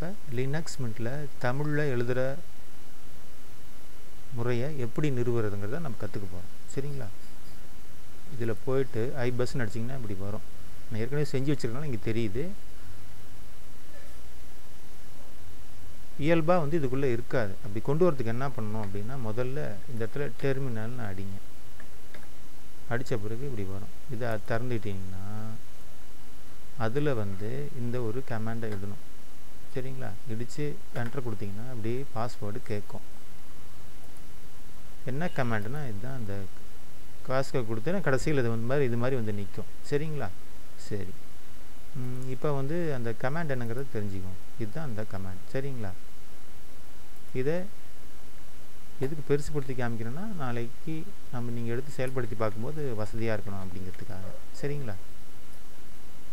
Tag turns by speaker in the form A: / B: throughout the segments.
A: இப்போ லினக்ஸ் மின்ட்டில் தமிழில் எழுதுகிற முறையை எப்படி நிறுவுறதுங்கிறத நம்ம கற்றுக்க போகிறோம் சரிங்களா? இதில் போயிட்டு ஐ பஸ்ன்னு அடிச்சிங்கன்னா இப்படி வரும். நான் ஏற்கனவே செஞ்சு வச்சுருக்கனால இங்கே தெரியுது. இயல்பாக வந்து இதுக்குள்ளே இருக்காது. அப்படி கொண்டு வரதுக்கு என்ன பண்ணணும் அப்படின்னா முதல்ல இந்த இடத்துல டெர்மினல்னு அடிங்க. அடித்த பிறகு இப்படி வரும். இதை திறந்துக்கிட்டிங்கன்னா அதில் வந்து இந்த ஒரு கமாண்டை எழுதணும். சரிங்களா? இடித்து என்ட்ரு கொடுத்தீங்கன்னா அப்படியே பாஸ்வேர்டு கேட்கும். என்ன கமெண்ட்னா இதுதான் அந்த காஸ்கை கொடுத்தேன்னா கடைசியில் இது வந்து மாதிரி இது மாதிரி வந்து நிற்கும் சரிங்களா? சரி. இப்போ வந்து அந்த கமெண்ட் என்னங்கிறது தெரிஞ்சுக்கும் இதுதான் அந்த கமெண்ட் சரிங்களா? இதை எதுக்கு பெருசுப்படுத்தி காமிக்கிறேன்னா நாளைக்கு நம்ம நீங்கள் எடுத்து செயல்படுத்தி பார்க்கும்போது வசதியாக இருக்கணும் அப்படிங்கிறதுக்காக. சரிங்களா?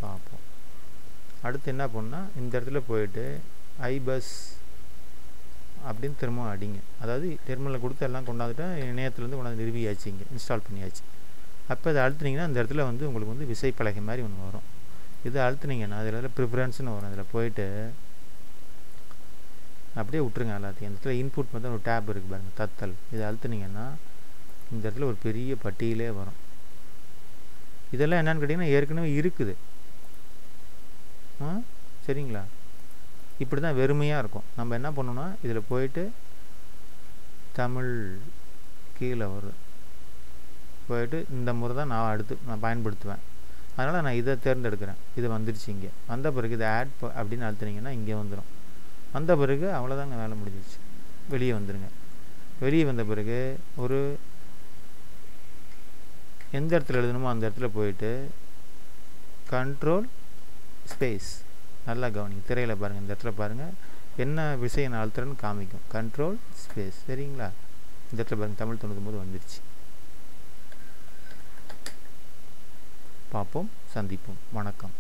A: பார்ப்போம். அடுத்து என்ன பண்ணால் இந்த இடத்துல போயிட்டு ஐபஸ் அப்படின்னு திரும்ப அடிங்க. அதாவது டெர்மினலில் கொடுத்து எல்லாம் கொண்டாந்துட்டா இணையத்துலேருந்து கொண்டாந்து நிறுவியாச்சு இங்கே இன்ஸ்டால் பண்ணியாச்சு. அப்போ இதை அழுத்துனீங்கன்னா அந்த இடத்துல வந்து உங்களுக்கு வந்து விசைப்பலகை மாதிரி ஒன்று வரும். இதை அழுத்துனீங்கன்னா அதில் ப்ரிஃபரன்ஸ்னு வரும். அதில் போயிட்டு அப்படியே விட்ருங்க எல்லாத்தையும். இந்த இடத்துல இன்புட் மட்டும் ஒரு டேப் இருக்குது பாருங்கள் தத்தல். இதை அழுத்துனீங்கன்னா இந்த இடத்துல ஒரு பெரிய பட்டியலே வரும். இதெல்லாம் என்னென்னு கேட்டிங்கன்னா ஏற்கனவே இருக்குது. சரிங்களா? இப்படி தான் வெறுமையாக இருக்கும். நம்ம என்ன பண்ணோன்னா இதில் போயிட்டு தமிழ் கீழே வரும் போயிட்டு இந்த முறை தான் நான் அடுத்து நான் பயன்படுத்துவேன். அதனால் நான் இதை தேர்ந்தெடுக்கிறேன். இது வந்துருச்சு இங்கே. வந்த பிறகு இதை ஆட் அப்படின்னு அழுத்துனீங்கன்னா இங்கே வந்துடும் வந்த பிறகு அவ்வளோதாங்க வேலை முடிஞ்சிச்சு வெளியே வந்துடுங்க வெளியே வந்த பிறகு ஒரு எந்த இடத்துல எழுதணுமோ அந்த இடத்துல போயிட்டு கண்ட்ரோல் ஸ்பேஸ் நல்லா கவனிங்க. திரையில் பாருங்கள் இந்த இடத்துல பாருங்கள் என்ன விஷயம் நான் காமிக்கும்? கண்ட்ரோல் ஸ்பேஸ் சரிங்களா? இந்த இடத்துல பாருங்கள் தமிழ் தொண்ணூத்தொம்பது வந்துருச்சு. பார்ப்போம். சந்திப்போம். வணக்கம்.